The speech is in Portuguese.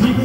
నీకు